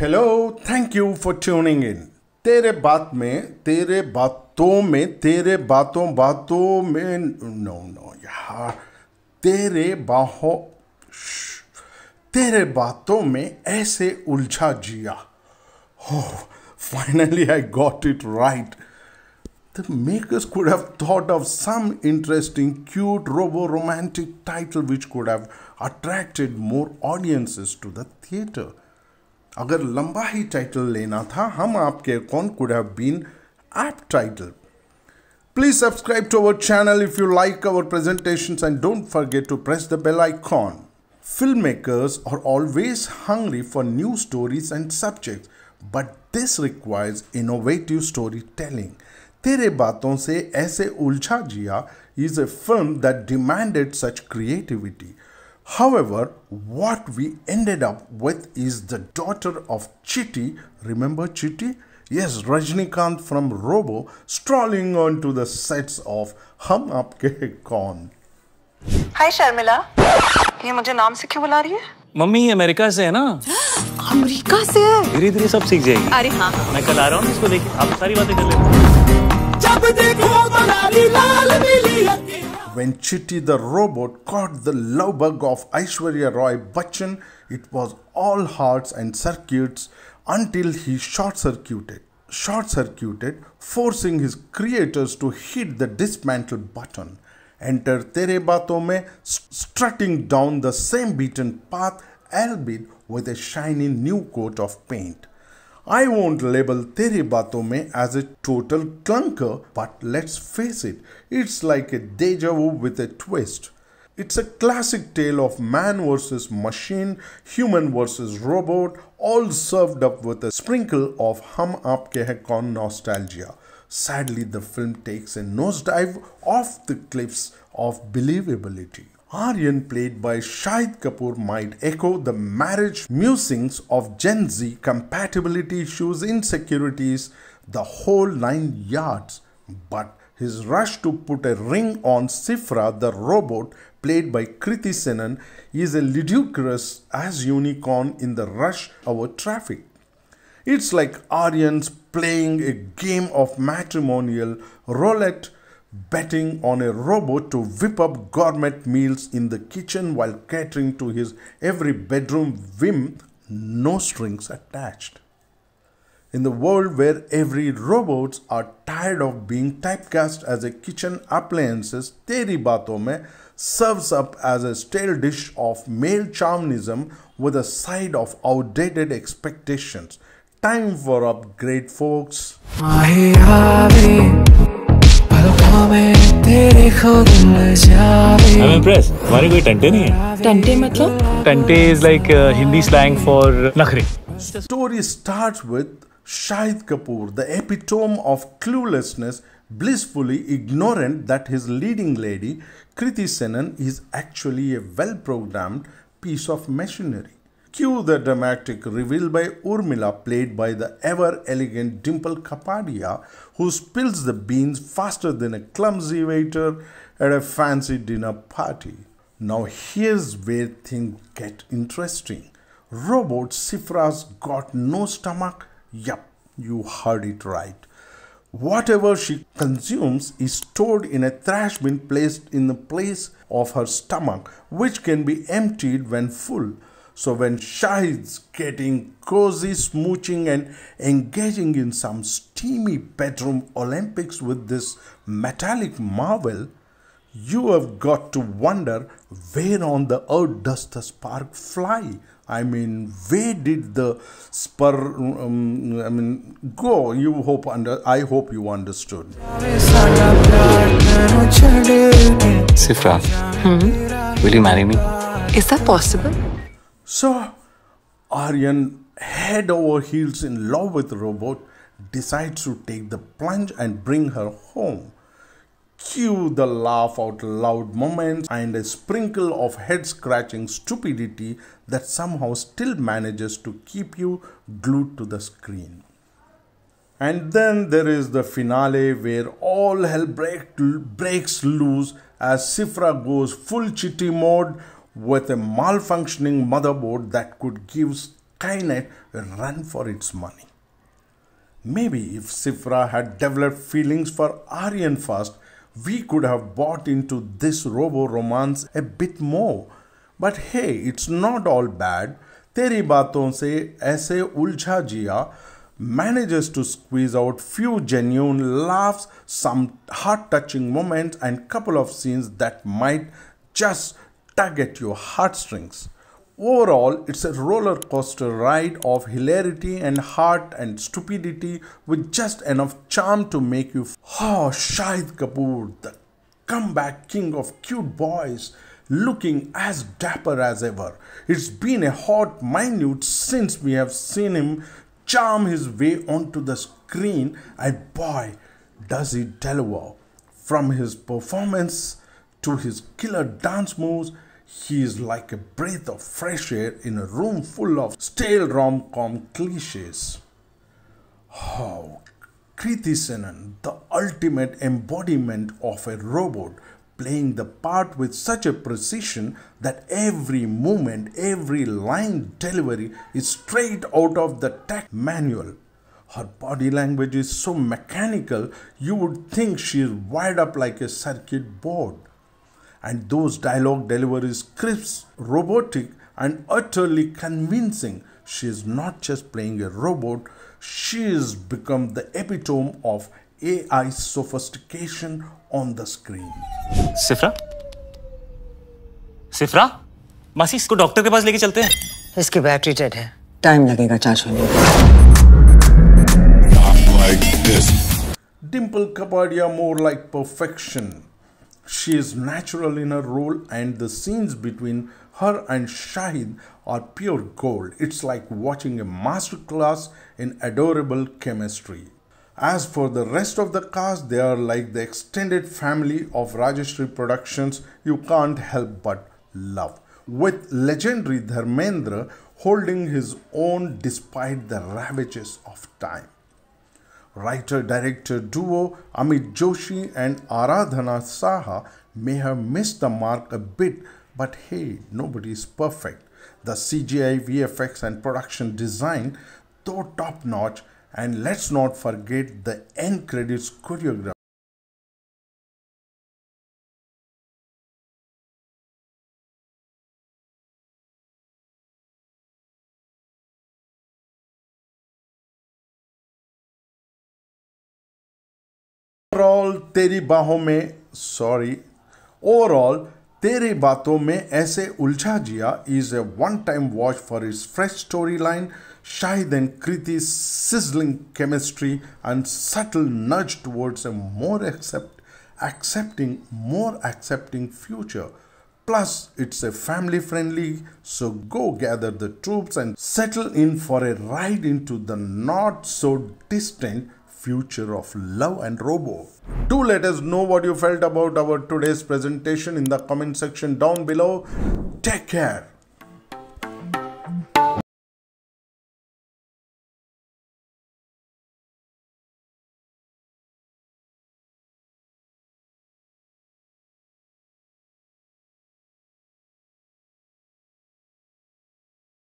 Hello thank you for tuning in Teri Baaton Mein, तेरे बातों में, तेरे बातों बातों में नो नो यार, तेरे बाहों तेरे बातों में ऐसे उलझा जिया। हो finally I got it right makers could have thought of some interesting cute robo romantic title which could have attracted more audiences to the theatre अगर लंबा ही टाइटल लेना था हम आपके कौन could have been apt title. Please subscribe to our channel if you like our presentations and don't forget to press the bell icon. Filmmakers are always hungry for new stories and subjects, but this requires innovative storytelling. तेरे बातों से ऐसे उलझा जिया is a film that demanded such creativity. However, what we ended up with is the daughter of Chitti. Remember Chitti? Yes, Rajinikanth from Robo strolling onto the sets of Hum Aapke Kaun. Hi, Sharmila ये मुझे नाम से क्यों बुला रही है? Mummy America से है ना? अमेरिका से? धीरे धीरे सब सीख जाएगी। अरे हाँ। मैं कल आ रहा हूँ इसको लेके आप सारी बातें कर लेते जब देखो मनाली लाल मिली when Chitti the robot caught the love bug of Aishwarya Roy Bachchan, it was all hearts and circuits until he short circuited. Short circuited, forcing his creators to hit the dismantle button. Enter Tere Baaton mein strutting down the same beaten path, albeit with a shiny new coat of paint. I won't label Tere Baaton mein as a total clunker, but let's face it, it's like a deja vu with a twist. It's a classic tale of man versus machine, human versus robot, all served up with a sprinkle of hum aapke hai kaun nostalgia. Sadly, the film takes a nosedive off the cliffs of believability. Aryan, played by Shahid Kapoor, might echo the marriage musings of Gen Z, compatibility issues, insecurities, the whole nine yards. But his rush to put a ring on Sifra, the robot, played by Kriti Sanon, is a ludicrous as unicorn in the rush hour traffic. It's like Aryans playing a game of matrimonial roulette, betting on a robot to whip up gourmet meals in the kitchen while catering to his every bedroom whim, no strings attached. In the world where every robots are tired of being typecast as a kitchen appliances, Teri Baaton mein serves up as a stale dish of male chauvinism with a side of outdated expectations. Time for upgrade, folks. I'm impressed. हमारे कोई टंटे नहीं है टंटे मतलब like is like Hindi slang for Story starts with Shahid Kapoor, the epitome of cluelessness, blissfully ignorant that his leading lady, Kriti Sanon, is actually a well programmed piece of machinery. Cue the dramatic reveal by Urmila, played by the ever elegant Dimple Kapadia, who spills the beans faster than a clumsy waiter at a fancy dinner party. Now, here's where things get interesting. Robot Sifra's got no stomach? Yup, you heard it right. Whatever she consumes is stored in a trash bin placed in the place of her stomach, which can be emptied when full. So when Shahid's getting cozy, smooching, and engaging in some steamy bedroom Olympics with this metallic marvel, you have got to wonder where on the earth does the spark fly? I mean, where did the spur? Um, I mean, go. You hope under. I hope you understood. Hmm? Sifra, hmm? will you marry me? Is that possible? So, Aryan, head over heels in love with robot, decides to take the plunge and bring her home. Cue the laugh out loud moments and a sprinkle of head scratching stupidity that somehow still manages to keep you glued to the screen. And then there is the finale where all hell break, breaks loose as Sifra goes full Chitti mode with a malfunctioning motherboard that could give Skynet will run for its money. Maybe if Sifra had developed feelings for Aryan first, we could have bought into this robo romance a bit more. But hey, it's not all bad. तेरी बातों से ऐसे उलझा जिया manages to squeeze out few genuine laughs, some heart-touching moments, and couple of scenes that might just tug at your heartstrings. Overall, it's a roller coaster ride of hilarity and heart and stupidity with just enough charm to make you. Oh, Shahid Kapoor, the comeback king of cute boys, looking as dapper as ever. It's been a hot minute since we have seen him charm his way onto the screen, and boy, does he deliver! From his performance to his killer dance moves, he is like a breath of fresh air in a room full of stale rom-com cliches. Oh, Kriti Sanon, the ultimate embodiment of a robot, playing the part with such a precision that every movement, every line delivery is straight out of the tech manual. Her body language is so mechanical, you would think she is wired up like a circuit board and those dialogue deliveries crisp, robotic, and utterly convincing. She is not just playing a robot, she has become the epitome of AI sophistication on the screen. सिफरा सिफरा मासी इसको doctor के पास लेके चलते हैं इसकी battery dead है time लगेगा चार्ज होने में Dimple Kapadia more like perfection. She is natural in her role, and the scenes between her and Shahid are pure gold. It's like watching a masterclass in adorable chemistry. As for the rest of the cast, they are like the extended family of Rajshri Productions you can't help but love. With legendary Dharmendra holding his own despite the ravages of time writer director duo Amit Joshi and Aradhana Saha may have missed the mark a bit, but hey, nobody is perfect. The CGI, VFX, and production design, though top notch, and let's not forget the end credits choreography. Overall तेरी बाहों में sorry overall तेरी बातों में ऐसे उलझा जिया is a one-time watch for its fresh storyline, Shahid and Kriti's sizzling chemistry, and subtle nudge towards a more accept, accepting, more accepting future. Plus, it's a family friendly, so go gather the troops and settle in for a ride into the not so distant future of love and robo. Do let us know what you felt about our today's presentation in the comment section down below. Take care.